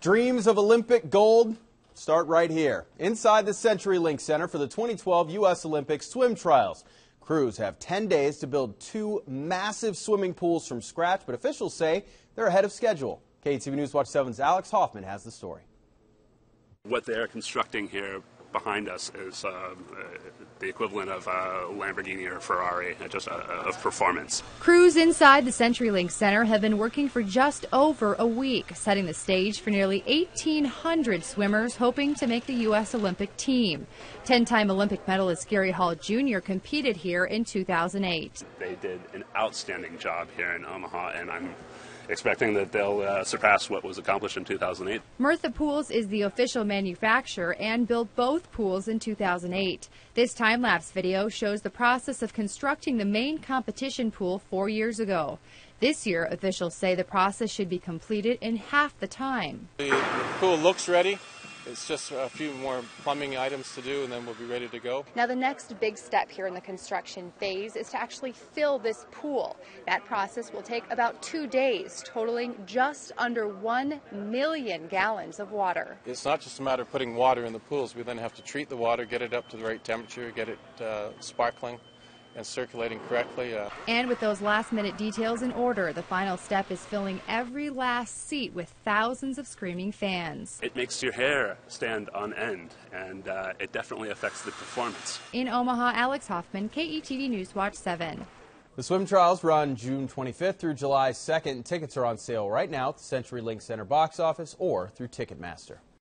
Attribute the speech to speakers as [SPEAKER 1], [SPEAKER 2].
[SPEAKER 1] Dreams of Olympic gold start right here, inside the CenturyLink Center for the 2012 U.S. Olympic swim trials. Crews have 10 days to build two massive swimming pools from scratch, but officials say they're ahead of schedule. KETV News Watch 7's Alex Hoffman has the story.
[SPEAKER 2] What they're constructing here behind us is uh, the equivalent of a Lamborghini or Ferrari, uh, just uh, of performance.
[SPEAKER 3] Crews inside the CenturyLink Center have been working for just over a week, setting the stage for nearly 1,800 swimmers hoping to make the U.S. Olympic team. Ten-time Olympic medalist Gary Hall Jr. competed here in 2008.
[SPEAKER 2] They did an outstanding job here in Omaha, and I'm expecting that they'll uh, surpass what was accomplished in 2008.
[SPEAKER 3] Myrtha Pools is the official manufacturer and built both pools in 2008. This time lapse video shows the process of constructing the main competition pool four years ago. This year, officials say the process should be completed in half the time.
[SPEAKER 4] The pool looks ready. It's just a few more plumbing items to do and then we'll be ready to go.
[SPEAKER 3] Now the next big step here in the construction phase is to actually fill this pool. That process will take about two days, totaling just under one million gallons of water.
[SPEAKER 4] It's not just a matter of putting water in the pools. We then have to treat the water, get it up to the right temperature, get it uh, sparkling and circulating correctly. Uh.
[SPEAKER 3] And with those last minute details in order, the final step is filling every last seat with thousands of screaming fans.
[SPEAKER 2] It makes your hair stand on end, and uh, it definitely affects the performance.
[SPEAKER 3] In Omaha, Alex Hoffman, KETV News Watch 7.
[SPEAKER 1] The swim trials run June 25th through July 2nd. Tickets are on sale right now at the CenturyLink Center box office or through Ticketmaster.